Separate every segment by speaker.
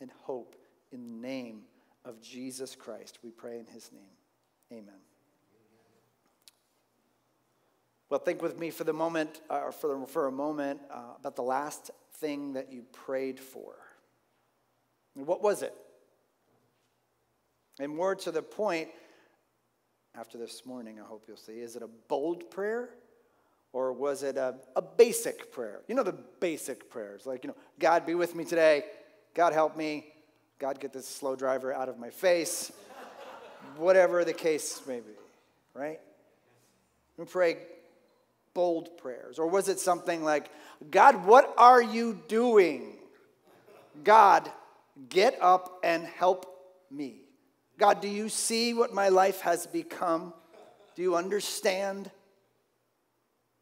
Speaker 1: and hope in the name of Jesus Christ. We pray in his name. Amen. Well, think with me for the moment, uh, or for, for a moment, uh, about the last thing that you prayed for. What was it? And more to the point, after this morning, I hope you'll see, is it a bold prayer or was it a, a basic prayer? You know, the basic prayers, like, you know, God be with me today, God help me, God get this slow driver out of my face, whatever the case may be, right? We pray bold prayers. Or was it something like, God, what are you doing? God, get up and help me. God, do you see what my life has become? Do you understand?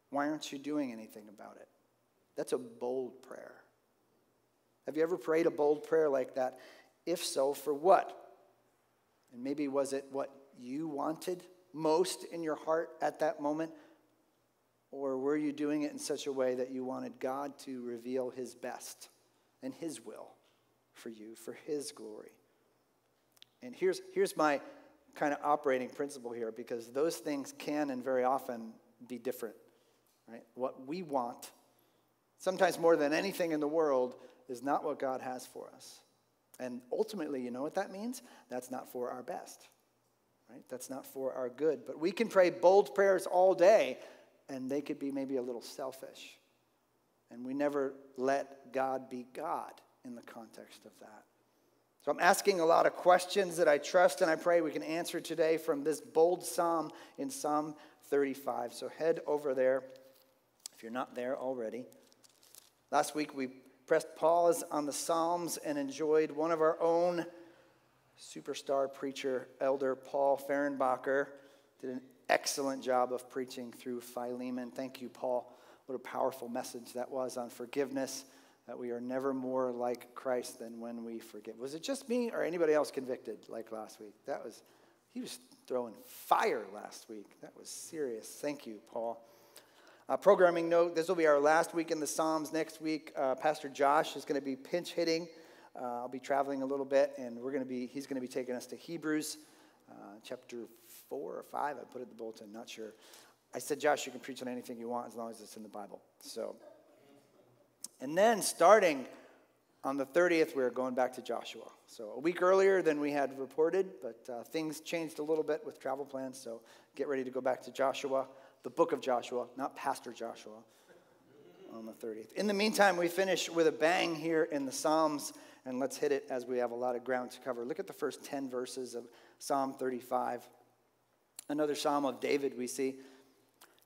Speaker 1: Why aren't you doing anything about it? That's a bold prayer. Have you ever prayed a bold prayer like that? If so, for what? And maybe was it what you wanted most in your heart at that moment? Or were you doing it in such a way that you wanted God to reveal His best and His will for you, for His glory? And here's, here's my kind of operating principle here because those things can and very often be different. Right? What we want, sometimes more than anything in the world, is not what God has for us. And ultimately, you know what that means? That's not for our best. Right? That's not for our good. But we can pray bold prayers all day and they could be maybe a little selfish. And we never let God be God in the context of that. So I'm asking a lot of questions that I trust and I pray we can answer today from this bold psalm in Psalm 35. So head over there if you're not there already. Last week we pressed pause on the Psalms and enjoyed one of our own superstar preacher, Elder Paul Fehrenbacher, did an excellent job of preaching through Philemon. Thank you, Paul. What a powerful message that was on forgiveness, that we are never more like Christ than when we forgive. Was it just me or anybody else convicted like last week? That was, he was throwing fire last week. That was serious. Thank you, Paul. Uh, programming note this will be our last week in the Psalms. Next week, uh, Pastor Josh is going to be pinch hitting. Uh, I'll be traveling a little bit, and we're going to be, he's going to be taking us to Hebrews uh, chapter four or five. I put it in the bulletin, not sure. I said, Josh, you can preach on anything you want as long as it's in the Bible. So, and then starting on the 30th, we are going back to Joshua. So a week earlier than we had reported, but uh, things changed a little bit with travel plans. So get ready to go back to Joshua, the book of Joshua, not Pastor Joshua, on the 30th. In the meantime, we finish with a bang here in the Psalms, and let's hit it as we have a lot of ground to cover. Look at the first 10 verses of Psalm 35 another psalm of David we see.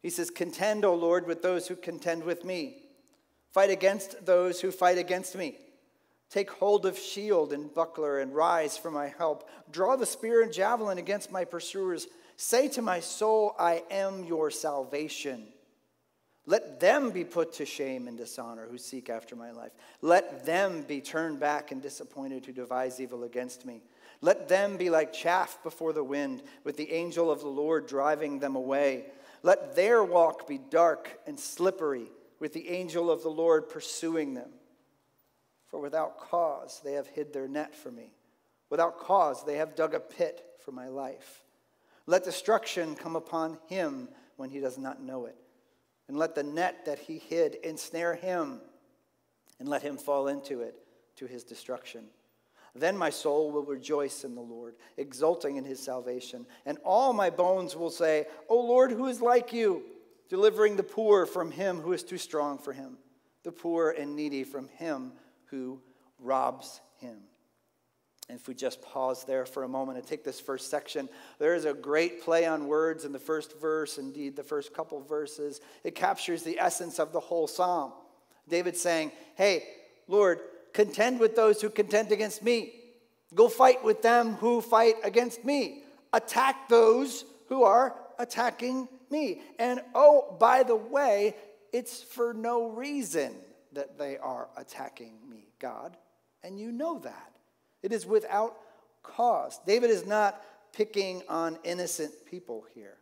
Speaker 1: He says, Contend, O Lord, with those who contend with me. Fight against those who fight against me. Take hold of shield and buckler and rise for my help. Draw the spear and javelin against my pursuers. Say to my soul, I am your salvation. Let them be put to shame and dishonor who seek after my life. Let them be turned back and disappointed who devise evil against me. Let them be like chaff before the wind, with the angel of the Lord driving them away. Let their walk be dark and slippery, with the angel of the Lord pursuing them. For without cause they have hid their net for me. Without cause they have dug a pit for my life. Let destruction come upon him when he does not know it. And let the net that he hid ensnare him, and let him fall into it to his destruction. Then my soul will rejoice in the Lord, exulting in his salvation. And all my bones will say, O Lord, who is like you, delivering the poor from him who is too strong for him, the poor and needy from him who robs him. And if we just pause there for a moment and take this first section, there is a great play on words in the first verse, indeed, the first couple verses. It captures the essence of the whole psalm. David saying, Hey, Lord, Contend with those who contend against me. Go fight with them who fight against me. Attack those who are attacking me. And oh, by the way, it's for no reason that they are attacking me, God. And you know that. It is without cause. David is not picking on innocent people here.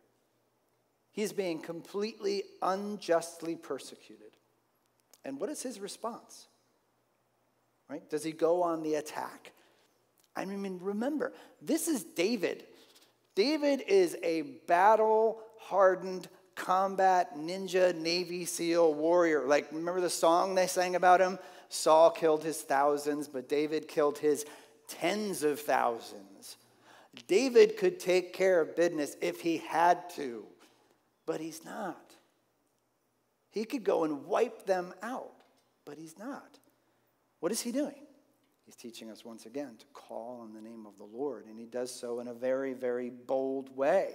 Speaker 1: He's being completely unjustly persecuted. And what is his response? right? Does he go on the attack? I mean, remember, this is David. David is a battle hardened combat ninja Navy SEAL warrior. Like, remember the song they sang about him? Saul killed his thousands, but David killed his tens of thousands. David could take care of business if he had to, but he's not. He could go and wipe them out, but he's not. What is he doing? He's teaching us once again to call on the name of the Lord, and he does so in a very, very bold way.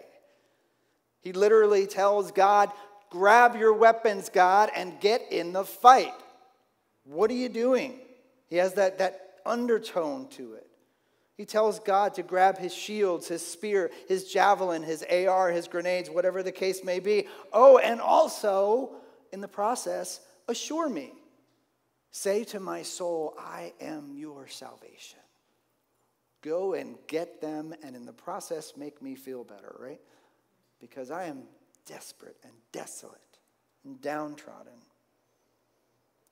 Speaker 1: He literally tells God, Grab your weapons, God, and get in the fight. What are you doing? He has that, that undertone to it. He tells God to grab his shields, his spear, his javelin, his AR, his grenades, whatever the case may be. Oh, and also, in the process, assure me. Say to my soul, I am your salvation. Go and get them, and in the process, make me feel better, right? Because I am desperate and desolate and downtrodden.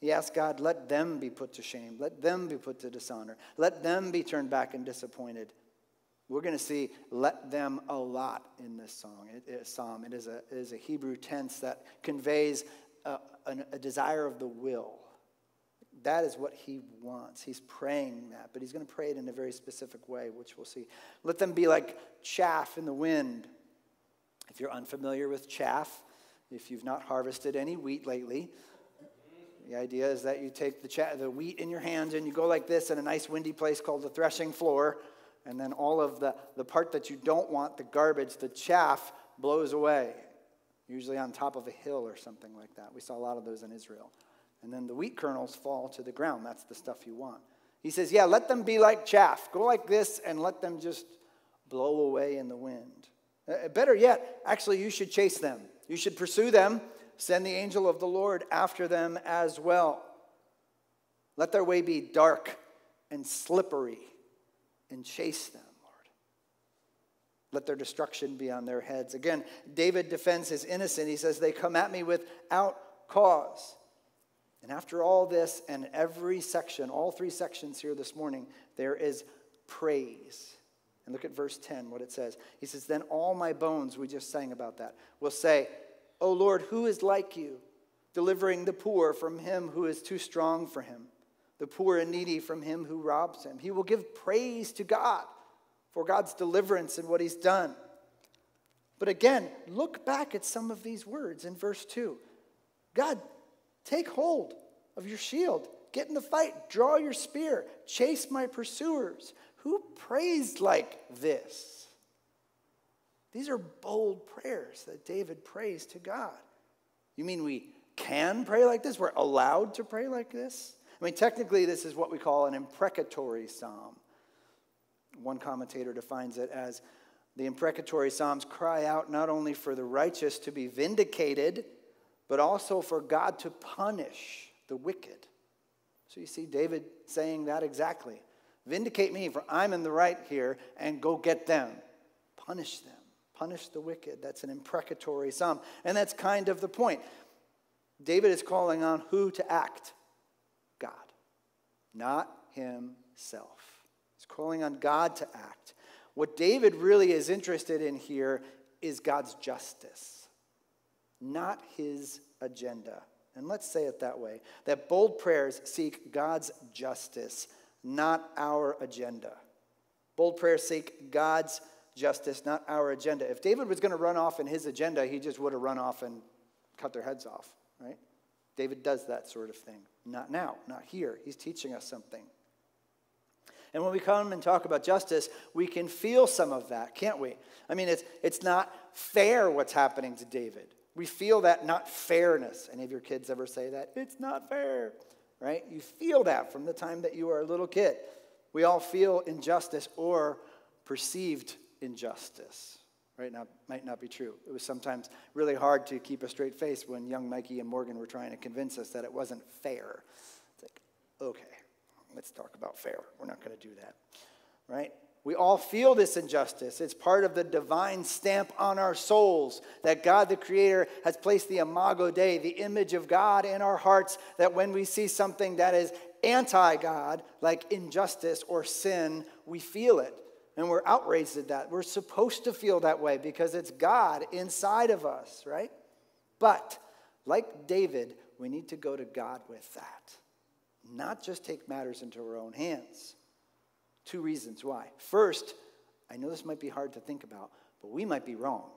Speaker 1: He asked God, let them be put to shame. Let them be put to dishonor. Let them be turned back and disappointed. We're going to see let them a lot in this song, it, it, psalm. It is, a, it is a Hebrew tense that conveys a, a, a desire of the will. That is what he wants. He's praying that, but he's going to pray it in a very specific way, which we'll see. Let them be like chaff in the wind. If you're unfamiliar with chaff, if you've not harvested any wheat lately, the idea is that you take the, cha- the wheat in your hands and you go like this in a nice windy place called the threshing floor, and then all of the, the part that you don't want, the garbage, the chaff, blows away, usually on top of a hill or something like that. We saw a lot of those in Israel. And then the wheat kernels fall to the ground. That's the stuff you want. He says, Yeah, let them be like chaff. Go like this and let them just blow away in the wind. Uh, better yet, actually, you should chase them. You should pursue them Send the angel of the Lord after them as well. Let their way be dark and slippery, and chase them, Lord. Let their destruction be on their heads. Again, David defends his innocent. He says, They come at me without cause. And after all this, and every section, all three sections here this morning, there is praise. And look at verse 10, what it says. He says, Then all my bones, we just sang about that, will say, O Lord, who is like you, delivering the poor from him who is too strong for him, the poor and needy from him who robs him? He will give praise to God for God's deliverance and what he's done. But again, look back at some of these words in verse 2. God, take hold of your shield. Get in the fight. Draw your spear. Chase my pursuers. Who prays like this? These are bold prayers that David prays to God. You mean we can pray like this? We're allowed to pray like this? I mean, technically, this is what we call an imprecatory psalm. One commentator defines it as the imprecatory psalms cry out not only for the righteous to be vindicated, but also for God to punish the wicked. So you see David saying that exactly. Vindicate me, for I'm in the right here, and go get them. Punish them. Punish the wicked. That's an imprecatory psalm. And that's kind of the point. David is calling on who to act? God, not himself. He's calling on God to act. What David really is interested in here is God's justice, not his agenda. And let's say it that way that bold prayers seek God's justice, not our agenda. Bold prayers seek God's justice, not our agenda. If David was going to run off in his agenda, he just would have run off and cut their heads off, right? David does that sort of thing. Not now, not here. He's teaching us something. And when we come and talk about justice, we can feel some of that, can't we? I mean, it's, it's not fair what's happening to David. We feel that not fairness. Any of your kids ever say that? It's not fair, right? You feel that from the time that you are a little kid. We all feel injustice or perceived injustice. Right now, might not be true. It was sometimes really hard to keep a straight face when young Mikey and Morgan were trying to convince us that it wasn't fair. It's like, okay, let's talk about fair. We're not going to do that. Right? We all feel this injustice. It's part of the divine stamp on our souls that God the Creator has placed the imago Dei, the image of God, in our hearts. That when we see something that is anti God, like injustice or sin, we feel it. And we're outraged at that. We're supposed to feel that way because it's God inside of us, right? But like David, we need to go to God with that, not just take matters into our own hands. Two reasons why. First, I know this might be hard to think about, but we might be wrong.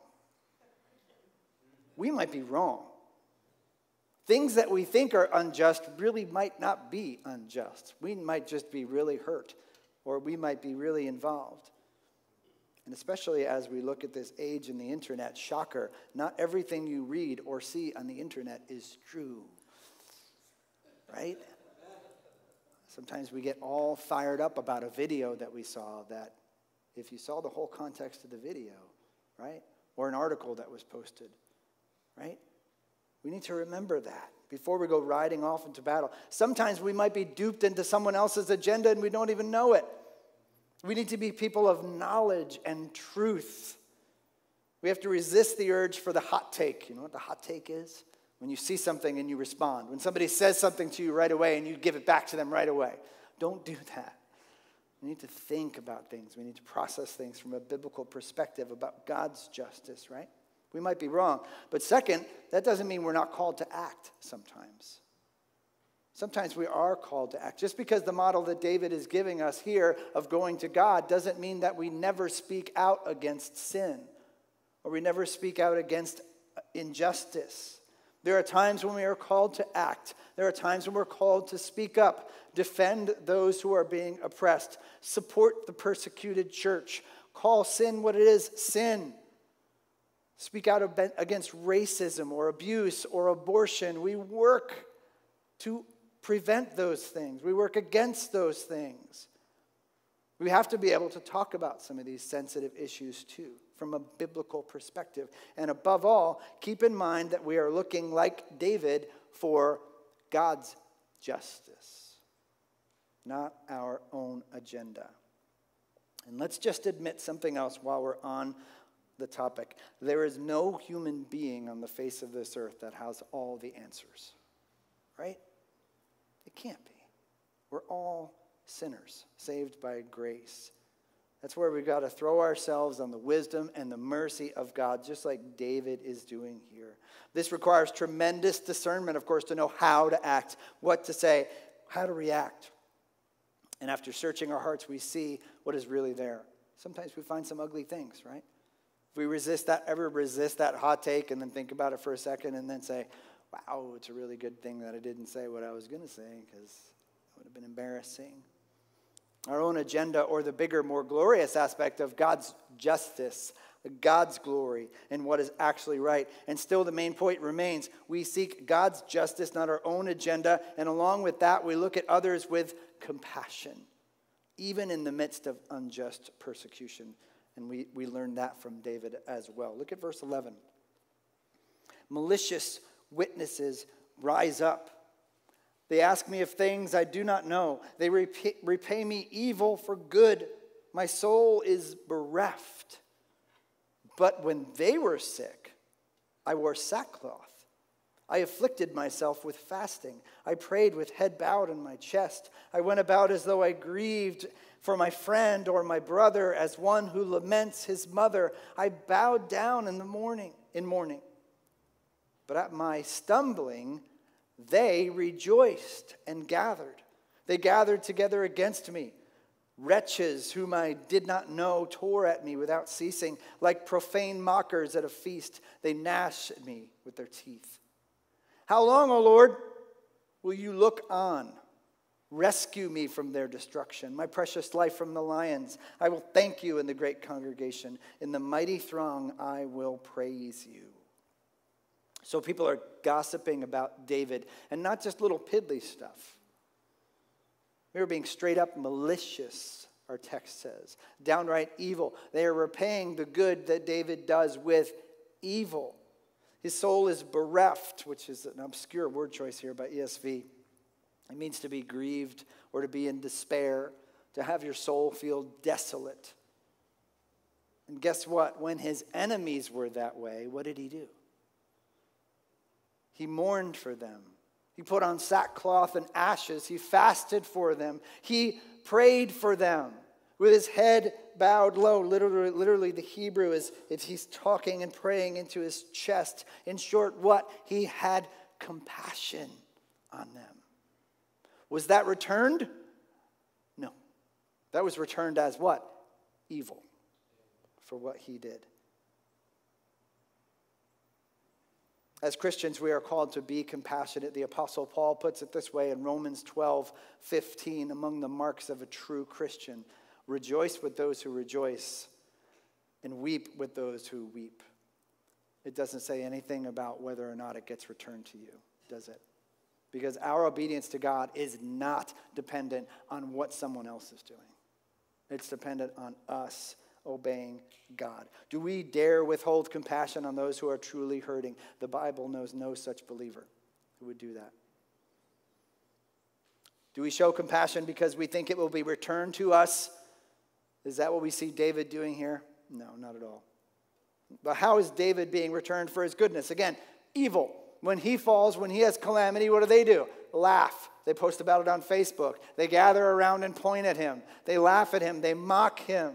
Speaker 1: We might be wrong. Things that we think are unjust really might not be unjust. We might just be really hurt, or we might be really involved. And especially as we look at this age in the internet, shocker, not everything you read or see on the internet is true. Right? Sometimes we get all fired up about a video that we saw that if you saw the whole context of the video, right? Or an article that was posted, right? We need to remember that before we go riding off into battle. Sometimes we might be duped into someone else's agenda and we don't even know it. We need to be people of knowledge and truth. We have to resist the urge for the hot take. You know what the hot take is? When you see something and you respond. When somebody says something to you right away and you give it back to them right away. Don't do that. We need to think about things. We need to process things from a biblical perspective about God's justice, right? We might be wrong. But second, that doesn't mean we're not called to act sometimes. Sometimes we are called to act. Just because the model that David is giving us here of going to God doesn't mean that we never speak out against sin or we never speak out against injustice. There are times when we are called to act. There are times when we're called to speak up, defend those who are being oppressed, support the persecuted church, call sin what it is sin. Speak out against racism or abuse or abortion. We work to prevent those things, we work against those things. We have to be able to talk about some of these sensitive issues too, from a biblical perspective. And above all, keep in mind that we are looking, like David, for God's justice, not our own agenda. And let's just admit something else while we're on the topic. There is no human being on the face of this earth that has all the answers, right? It can't be. We're all sinners, saved by grace. That's where we've got to throw ourselves on the wisdom and the mercy of God, just like David is doing here. This requires tremendous discernment, of course, to know how to act, what to say, how to react. And after searching our hearts, we see what is really there. Sometimes we find some ugly things, right? If we resist that, ever resist that hot take and then think about it for a second and then say, wow, it's a really good thing that I didn't say what I was going to say because it would have been embarrassing. Our own agenda, or the bigger, more glorious aspect of God's justice, God's glory, and what is actually right. And still, the main point remains we seek God's justice, not our own agenda. And along with that, we look at others with compassion, even in the midst of unjust persecution. And we, we learn that from David as well. Look at verse 11. Malicious witnesses rise up. They ask me of things I do not know. They repay, repay me evil for good. My soul is bereft. But when they were sick, I wore sackcloth. I afflicted myself with fasting. I prayed with head bowed in my chest. I went about as though I grieved for my friend or my brother, as one who laments his mother. I bowed down in the morning, in mourning. But at my stumbling, they rejoiced and gathered. They gathered together against me. Wretches whom I did not know tore at me without ceasing. Like profane mockers at a feast, they gnashed at me with their teeth. How long, O Lord, will you look on? Rescue me from their destruction, my precious life from the lions. I will thank you in the great congregation. In the mighty throng, I will praise you. So people are gossiping about David, and not just little piddly stuff. They were being straight up malicious, our text says, downright evil. They are repaying the good that David does with evil. His soul is bereft, which is an obscure word choice here by ESV. It means to be grieved or to be in despair, to have your soul feel desolate. And guess what? When his enemies were that way, what did he do? He mourned for them. He put on sackcloth and ashes. He fasted for them. He prayed for them with his head bowed low. Literally, literally the Hebrew is, he's talking and praying into his chest. In short, what? He had compassion on them. Was that returned? No. That was returned as what? Evil for what he did. As Christians, we are called to be compassionate. The Apostle Paul puts it this way in Romans 12 15 among the marks of a true Christian rejoice with those who rejoice, and weep with those who weep. It doesn't say anything about whether or not it gets returned to you, does it? Because our obedience to God is not dependent on what someone else is doing, it's dependent on us obeying God. Do we dare withhold compassion on those who are truly hurting? The Bible knows no such believer who would do that. Do we show compassion because we think it will be returned to us? Is that what we see David doing here? No, not at all. But how is David being returned for his goodness? Again, evil. When he falls, when he has calamity, what do they do? Laugh. They post about it on Facebook. They gather around and point at him. They laugh at him. They mock him.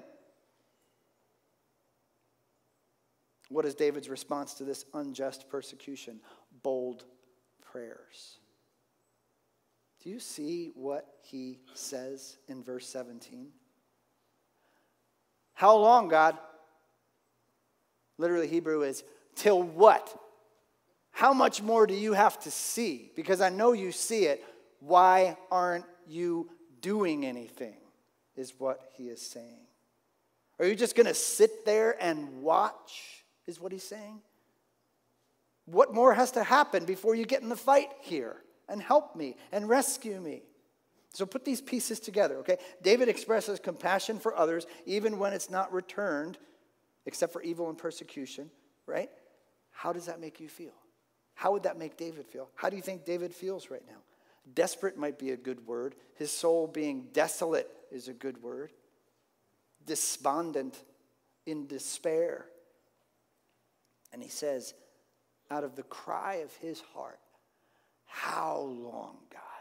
Speaker 1: What is David's response to this unjust persecution? Bold prayers. Do you see what he says in verse 17? How long, God? Literally, Hebrew is till what? How much more do you have to see? Because I know you see it. Why aren't you doing anything? Is what he is saying. Are you just going to sit there and watch? is what he's saying. What more has to happen before you get in the fight here and help me and rescue me? So put these pieces together, okay? David expresses compassion for others even when it's not returned, except for evil and persecution, right? How does that make you feel? How would that make David feel? How do you think David feels right now? Desperate might be a good word. His soul being desolate is a good word. Despondent, in despair, and he says, out of the cry of his heart, How long, God?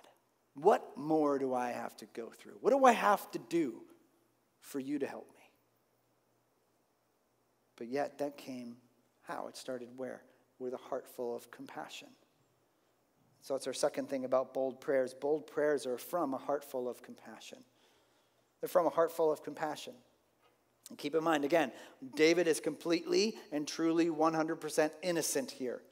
Speaker 1: What more do I have to go through? What do I have to do for you to help me? But yet, that came how? It started where? With a heart full of compassion. So, it's our second thing about bold prayers. Bold prayers are from a heart full of compassion. They're from a heart full of compassion. And keep in mind, again, David is completely and truly 100% innocent here.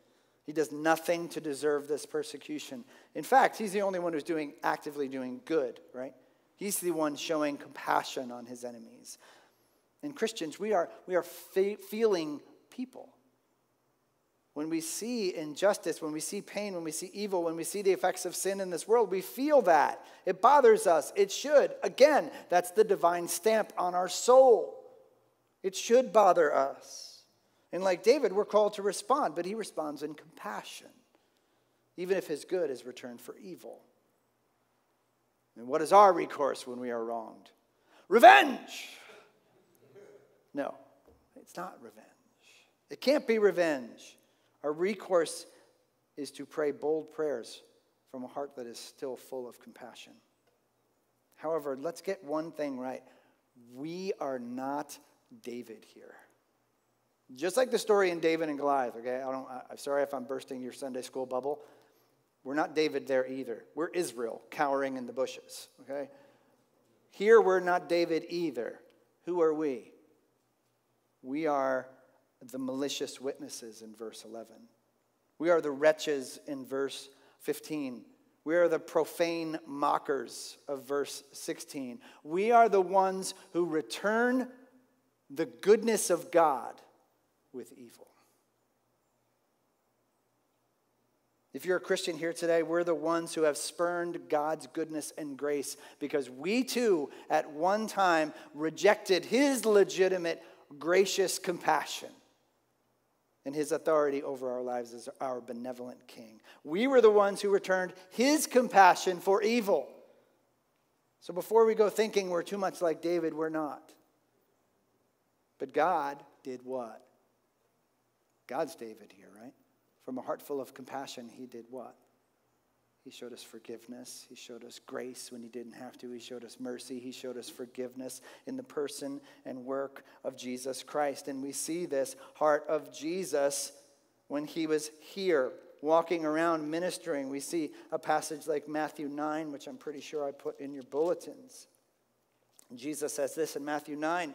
Speaker 1: He does nothing to deserve this persecution. In fact, he's the only one who's doing actively doing good, right? He's the one showing compassion on his enemies. And Christians, we are, we are fe- feeling people. When we see injustice, when we see pain, when we see evil, when we see the effects of sin in this world, we feel that. It bothers us. It should. Again, that's the divine stamp on our soul. It should bother us. And like David, we're called to respond, but he responds in compassion, even if his good is returned for evil. And what is our recourse when we are wronged? Revenge! No, it's not revenge. It can't be revenge. Our recourse is to pray bold prayers from a heart that is still full of compassion. However, let's get one thing right. We are not David here. Just like the story in David and Goliath, okay? I don't, I'm sorry if I'm bursting your Sunday school bubble. We're not David there either. We're Israel cowering in the bushes, okay? Here we're not David either. Who are we? We are the malicious witnesses in verse 11. We are the wretches in verse 15. We are the profane mockers of verse 16. We are the ones who return the goodness of God with evil. If you're a Christian here today, we're the ones who have spurned God's goodness and grace because we too, at one time, rejected his legitimate, gracious compassion and his authority over our lives as our benevolent king. We were the ones who returned his compassion for evil. So before we go thinking we're too much like David, we're not. But God did what? God's David here, right? From a heart full of compassion, he did what? He showed us forgiveness. He showed us grace when he didn't have to. He showed us mercy. He showed us forgiveness in the person and work of Jesus Christ. And we see this heart of Jesus when he was here walking around ministering. We see a passage like Matthew 9, which I'm pretty sure I put in your bulletins. Jesus says this in Matthew 9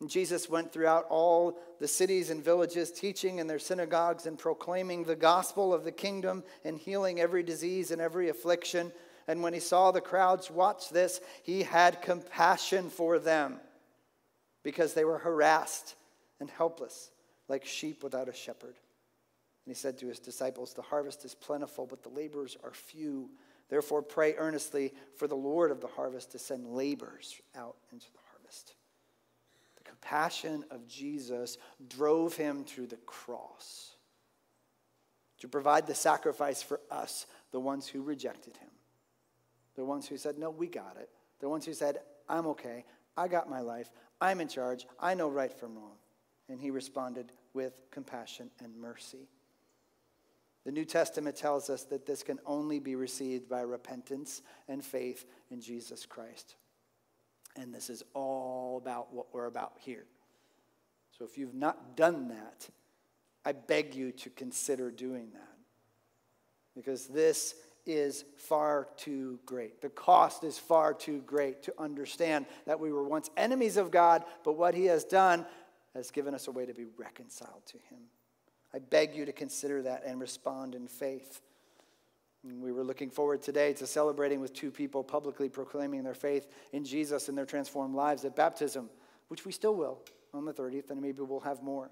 Speaker 1: and Jesus went throughout all the cities and villages, teaching in their synagogues and proclaiming the gospel of the kingdom and healing every disease and every affliction. And when he saw the crowds watch this, he had compassion for them because they were harassed and helpless, like sheep without a shepherd. And he said to his disciples, The harvest is plentiful, but the laborers are few. Therefore, pray earnestly for the Lord of the harvest to send laborers out into the harvest compassion of Jesus drove him to the cross to provide the sacrifice for us, the ones who rejected him, the ones who said, No, we got it, the ones who said, I'm okay, I got my life, I'm in charge, I know right from wrong. And he responded with compassion and mercy. The New Testament tells us that this can only be received by repentance and faith in Jesus Christ. And this is all about what we're about here. So if you've not done that, I beg you to consider doing that. Because this is far too great. The cost is far too great to understand that we were once enemies of God, but what He has done has given us a way to be reconciled to Him. I beg you to consider that and respond in faith. We were looking forward today to celebrating with two people publicly proclaiming their faith in Jesus and their transformed lives at baptism, which we still will on the 30th, and maybe we'll have more.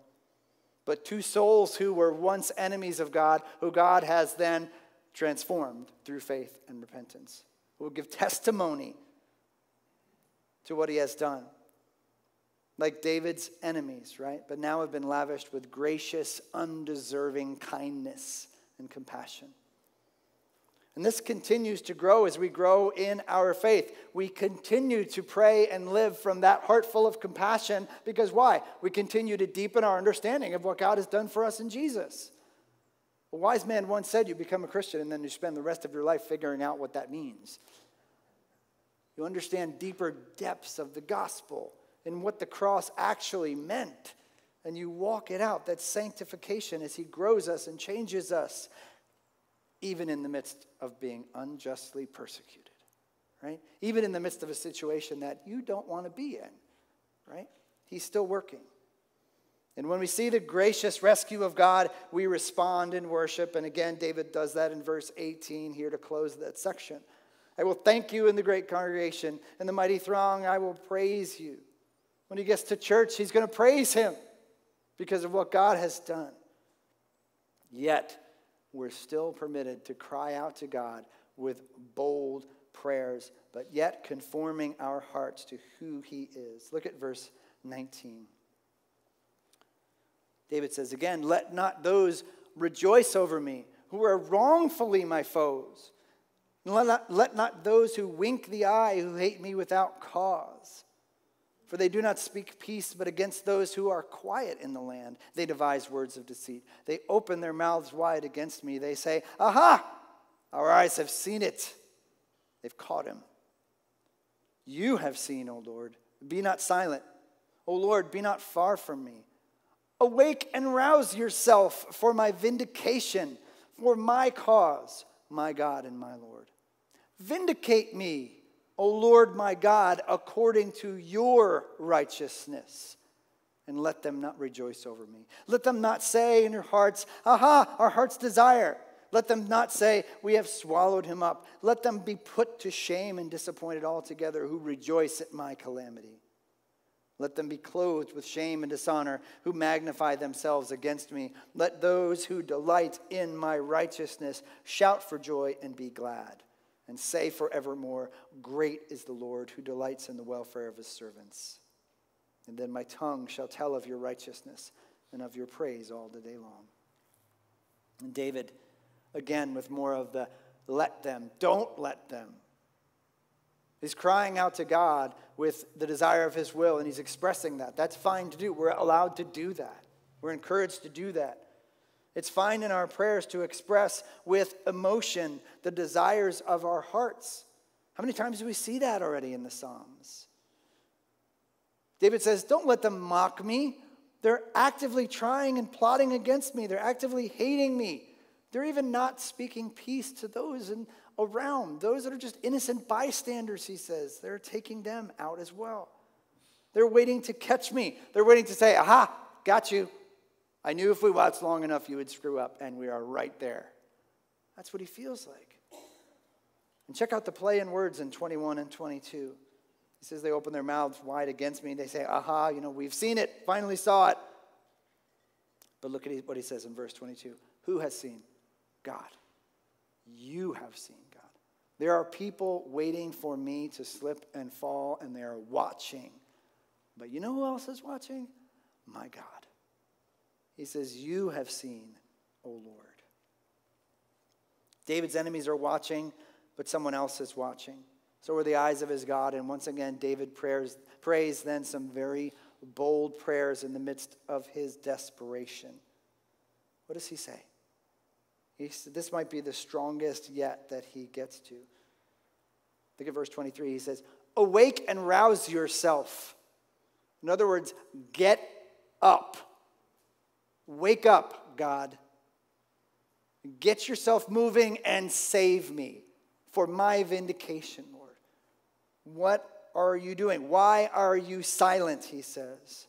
Speaker 1: But two souls who were once enemies of God, who God has then transformed through faith and repentance, who will give testimony to what he has done. Like David's enemies, right? But now have been lavished with gracious, undeserving kindness and compassion. And this continues to grow as we grow in our faith. We continue to pray and live from that heart full of compassion because why? We continue to deepen our understanding of what God has done for us in Jesus. A wise man once said, You become a Christian and then you spend the rest of your life figuring out what that means. You understand deeper depths of the gospel and what the cross actually meant. And you walk it out. That sanctification as He grows us and changes us even in the midst of being unjustly persecuted, right? Even in the midst of a situation that you don't want to be in, right? He's still working. And when we see the gracious rescue of God, we respond in worship. And again, David does that in verse 18 here to close that section. I will thank you in the great congregation. In the mighty throng, I will praise you. When he gets to church, he's going to praise him because of what God has done. Yet, we're still permitted to cry out to God with bold prayers, but yet conforming our hearts to who He is. Look at verse 19. David says again, Let not those rejoice over me who are wrongfully my foes. Let not, let not those who wink the eye who hate me without cause. For they do not speak peace, but against those who are quiet in the land. They devise words of deceit. They open their mouths wide against me. They say, Aha! Our eyes have seen it. They've caught him. You have seen, O Lord. Be not silent. O Lord, be not far from me. Awake and rouse yourself for my vindication, for my cause, my God and my Lord. Vindicate me O Lord my God, according to your righteousness. And let them not rejoice over me. Let them not say in their hearts, Aha, our heart's desire. Let them not say, We have swallowed him up. Let them be put to shame and disappointed altogether who rejoice at my calamity. Let them be clothed with shame and dishonor who magnify themselves against me. Let those who delight in my righteousness shout for joy and be glad and say forevermore, Great is the Lord who delights in the welfare of his servants. And then my tongue shall tell of your righteousness and of your praise all the day long. And David, again, with more of the let them, don't let them. He's crying out to God with the desire of his will, and he's expressing that. That's fine to do. We're allowed to do that. We're encouraged to do that. It's fine in our prayers to express with emotion the desires of our hearts. How many times do we see that already in the Psalms? David says, Don't let them mock me. They're actively trying and plotting against me. They're actively hating me. They're even not speaking peace to those in, around, those that are just innocent bystanders, he says. They're taking them out as well. They're waiting to catch me. They're waiting to say, Aha, got you. I knew if we watched long enough, you would screw up, and we are right there. That's what he feels like. And check out the play in words in 21 and 22. He says they open their mouths wide against me. They say, Aha, you know, we've seen it, finally saw it. But look at what he says in verse 22 Who has seen? God. You have seen God. There are people waiting for me to slip and fall, and they are watching. But you know who else is watching? My God. He says, You have seen, O Lord. David's enemies are watching, but someone else is watching. So are the eyes of his God. And once again, David prayers, prays then some very bold prayers in the midst of his desperation. What does he say? He said, this might be the strongest yet that he gets to. Look at verse 23. He says, Awake and rouse yourself. In other words, get up. Wake up, God. Get yourself moving and save me for my vindication, Lord. What are you doing? Why are you silent? He says.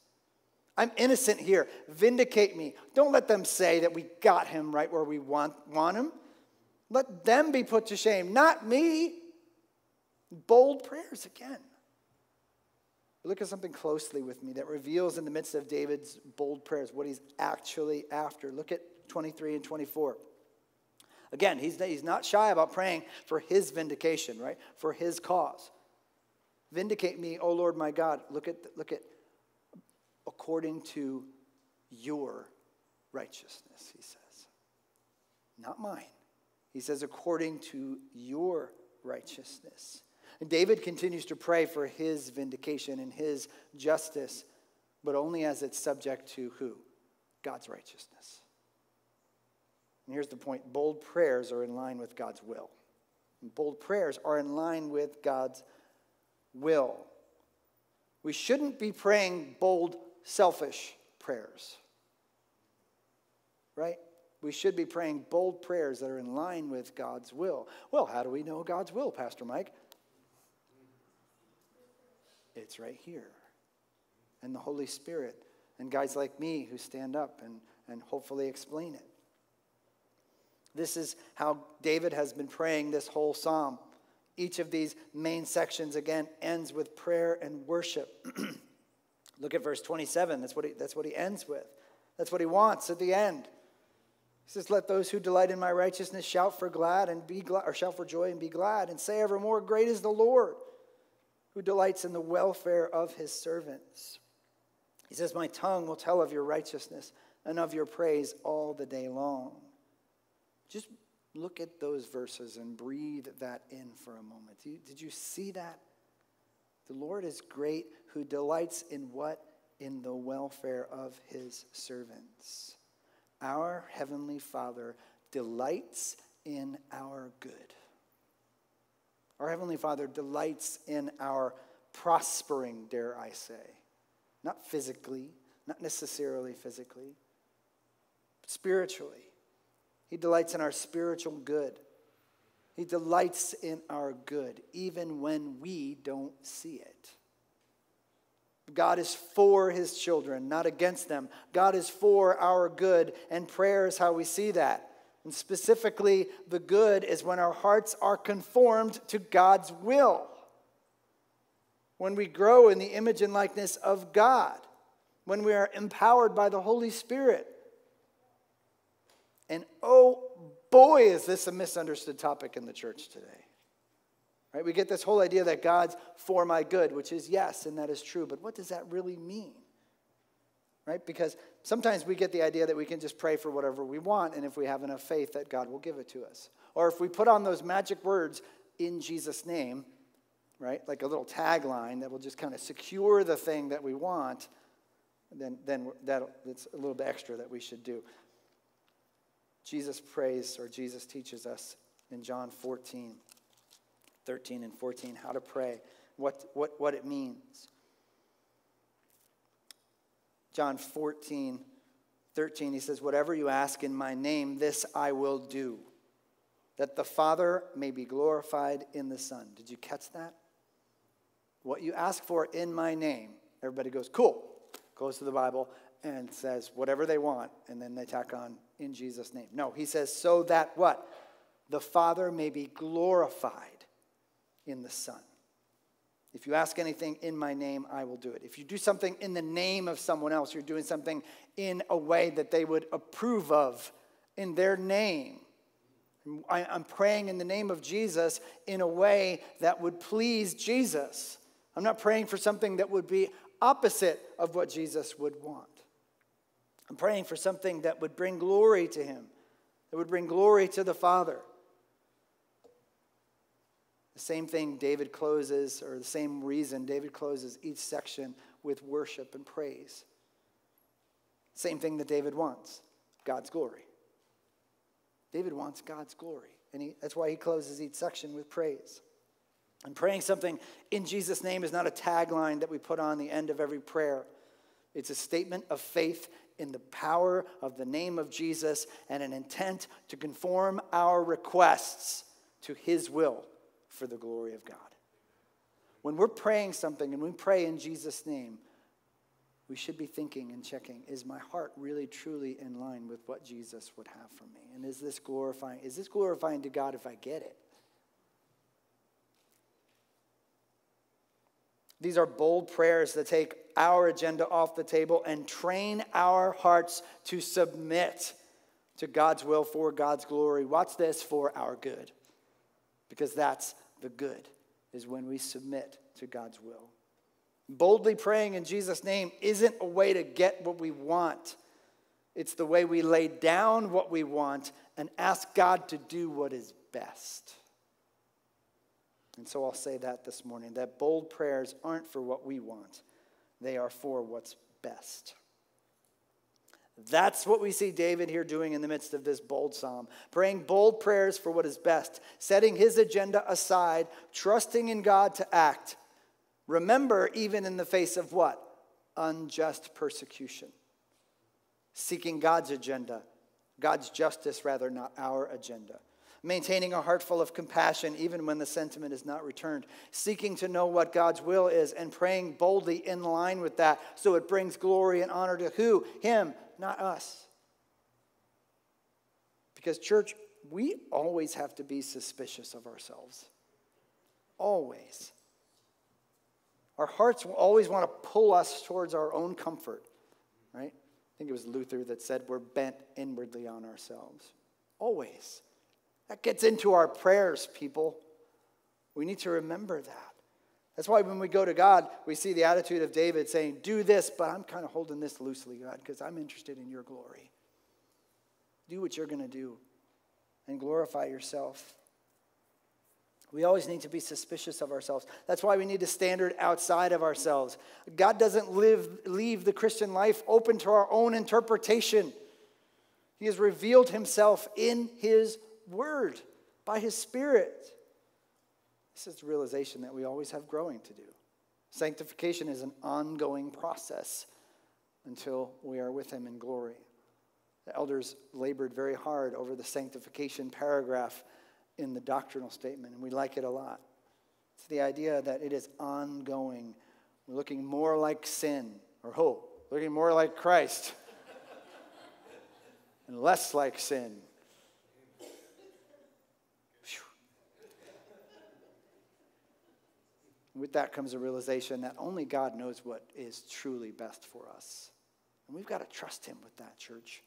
Speaker 1: I'm innocent here. Vindicate me. Don't let them say that we got him right where we want, want him. Let them be put to shame, not me. Bold prayers again. Look at something closely with me that reveals in the midst of David's bold prayers what he's actually after. Look at 23 and 24. Again, he's, he's not shy about praying for his vindication, right? For his cause. Vindicate me, O Lord my God. Look at, look at according to your righteousness, he says. Not mine. He says, according to your righteousness. And David continues to pray for his vindication and his justice, but only as it's subject to who? God's righteousness. And here's the point bold prayers are in line with God's will. And bold prayers are in line with God's will. We shouldn't be praying bold selfish prayers. Right? We should be praying bold prayers that are in line with God's will. Well, how do we know God's will, Pastor Mike? It's right here. And the Holy Spirit, and guys like me who stand up and, and hopefully explain it. This is how David has been praying this whole psalm. Each of these main sections, again, ends with prayer and worship. Look at verse 27. That's what, he, that's what he ends with. That's what he wants at the end. He says, Let those who delight in my righteousness shout for glad and be glad, or shout for joy and be glad, and say evermore, Great is the Lord, who delights in the welfare of his servants. He says, My tongue will tell of your righteousness and of your praise all the day long. Just look at those verses and breathe that in for a moment. Did you see that? The Lord is great who delights in what? In the welfare of his servants. Our Heavenly Father delights in our good. Our Heavenly Father delights in our prospering, dare I say. Not physically, not necessarily physically, but spiritually. He delights in our spiritual good. He delights in our good, even when we don't see it. God is for his children, not against them. God is for our good, and prayer is how we see that. And specifically, the good is when our hearts are conformed to God's will. When we grow in the image and likeness of God. When we are empowered by the Holy Spirit. And oh boy, is this a misunderstood topic in the church today. Right? We get this whole idea that God's for my good, which is yes, and that is true, but what does that really mean? Right? Because sometimes we get the idea that we can just pray for whatever we want, and if we have enough faith, that God will give it to us. Or if we put on those magic words in Jesus' name, right? Like a little tagline that will just kind of secure the thing that we want, then, then that, that's a little bit extra that we should do. Jesus prays, or Jesus teaches us in John 14, 13 and 14, how to pray, what, what, what it means. John 14, 13, he says, Whatever you ask in my name, this I will do, that the Father may be glorified in the Son. Did you catch that? What you ask for in my name, everybody goes, Cool. Goes to the Bible and says whatever they want, and then they tack on in Jesus' name. No, he says, So that what? The Father may be glorified in the Son. If you ask anything in my name, I will do it. If you do something in the name of someone else, you're doing something in a way that they would approve of in their name. I'm praying in the name of Jesus in a way that would please Jesus. I'm not praying for something that would be opposite of what Jesus would want. I'm praying for something that would bring glory to Him, that would bring glory to the Father. The same thing David closes, or the same reason David closes each section with worship and praise. Same thing that David wants God's glory. David wants God's glory. And he, that's why he closes each section with praise. And praying something in Jesus' name is not a tagline that we put on the end of every prayer. It's a statement of faith in the power of the name of Jesus and an intent to conform our requests to his will for the glory of God. When we're praying something and we pray in Jesus' name, we should be thinking and checking is my heart really truly in line with what Jesus would have for me? And is this glorifying? Is this glorifying to God if I get it? These are bold prayers that take our agenda off the table and train our hearts to submit to God's will for God's glory. Watch this for our good, because that's the good is when we submit to God's will. Boldly praying in Jesus' name isn't a way to get what we want. It's the way we lay down what we want and ask God to do what is best. And so I'll say that this morning that bold prayers aren't for what we want, they are for what's best. That's what we see David here doing in the midst of this bold psalm, praying bold prayers for what is best, setting his agenda aside, trusting in God to act. Remember, even in the face of what? Unjust persecution. Seeking God's agenda, God's justice, rather, not our agenda. Maintaining a heart full of compassion, even when the sentiment is not returned. Seeking to know what God's will is and praying boldly in line with that so it brings glory and honor to who? Him, not us. Because, church, we always have to be suspicious of ourselves. Always. Our hearts will always want to pull us towards our own comfort, right? I think it was Luther that said we're bent inwardly on ourselves. Always. That gets into our prayers, people. We need to remember that. That's why when we go to God, we see the attitude of David saying, Do this, but I'm kind of holding this loosely, God, because I'm interested in your glory. Do what you're going to do and glorify yourself. We always need to be suspicious of ourselves. That's why we need a standard outside of ourselves. God doesn't live, leave the Christian life open to our own interpretation. He has revealed himself in his word by his spirit. This is the realization that we always have growing to do. Sanctification is an ongoing process until we are with Him in glory. The elders labored very hard over the sanctification paragraph in the doctrinal statement, and we like it a lot. It's the idea that it is ongoing. We're looking more like sin, or hope, looking more like Christ, and less like sin. With that comes a realization that only God knows what is truly best for us. And we've got to trust Him with that, church.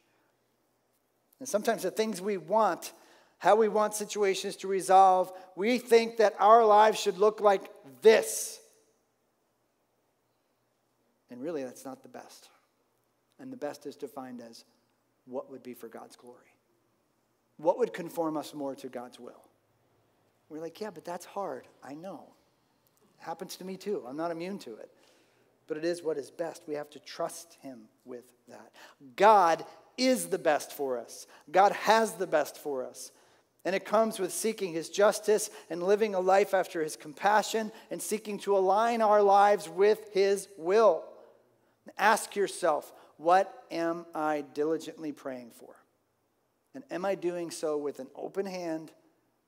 Speaker 1: And sometimes the things we want, how we want situations to resolve, we think that our lives should look like this. And really, that's not the best. And the best is defined as what would be for God's glory. What would conform us more to God's will? We're like, yeah, but that's hard. I know. Happens to me too. I'm not immune to it. But it is what is best. We have to trust Him with that. God is the best for us, God has the best for us. And it comes with seeking his justice and living a life after his compassion and seeking to align our lives with his will. Ask yourself, what am I diligently praying for? And am I doing so with an open hand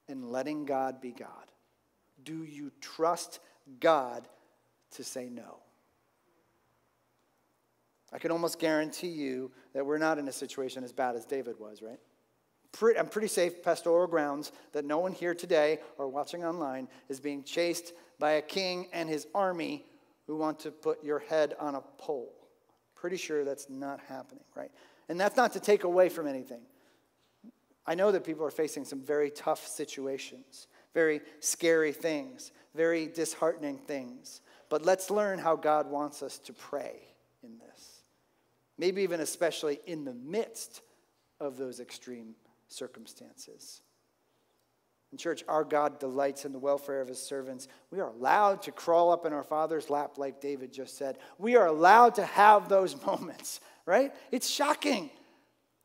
Speaker 1: and letting God be God? Do you trust God to say no? I can almost guarantee you that we're not in a situation as bad as David was, right? I'm pretty safe pastoral grounds that no one here today or watching online is being chased by a king and his army who want to put your head on a pole. Pretty sure that's not happening, right? And that's not to take away from anything. I know that people are facing some very tough situations, very scary things, very disheartening things. But let's learn how God wants us to pray in this. Maybe even especially in the midst of those extreme circumstances. In church, our God delights in the welfare of his servants. We are allowed to crawl up in our Father's lap, like David just said. We are allowed to have those moments, right? It's shocking.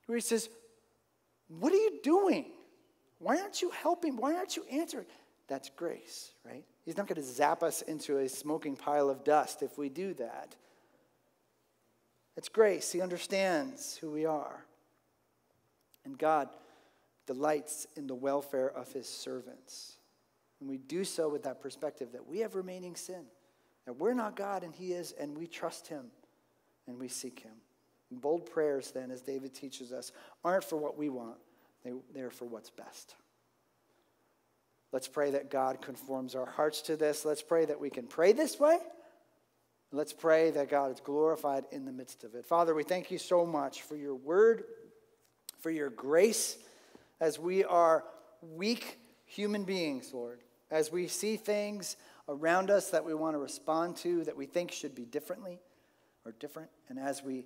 Speaker 1: Where he says, What are you doing? Why aren't you helping? Why aren't you answering? That's grace, right? He's not going to zap us into a smoking pile of dust if we do that. It's grace. He understands who we are. And God delights in the welfare of his servants. And we do so with that perspective that we have remaining sin, that we're not God and he is, and we trust him and we seek him. And bold prayers, then, as David teaches us, aren't for what we want, they, they're for what's best. Let's pray that God conforms our hearts to this. Let's pray that we can pray this way. Let's pray that God is glorified in the midst of it. Father, we thank you so much for your word, for your grace as we are weak human beings, Lord, as we see things around us that we want to respond to that we think should be differently or different, and as we,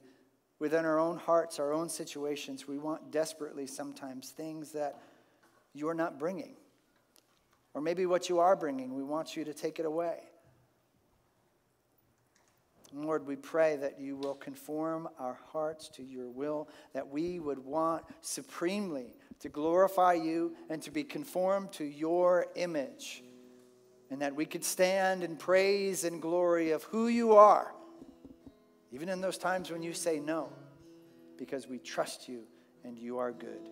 Speaker 1: within our own hearts, our own situations, we want desperately sometimes things that you're not bringing. Or maybe what you are bringing, we want you to take it away. Lord, we pray that you will conform our hearts to your will, that we would want supremely to glorify you and to be conformed to your image, and that we could stand in praise and glory of who you are, even in those times when you say no, because we trust you and you are good.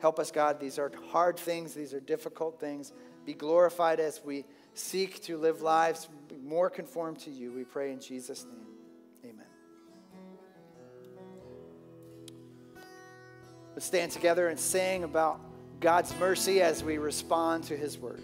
Speaker 1: Help us, God. These are hard things, these are difficult things. Be glorified as we seek to live lives more conformed to you. We pray in Jesus' name. Amen. Let's stand together and sing about God's mercy as we respond to his word.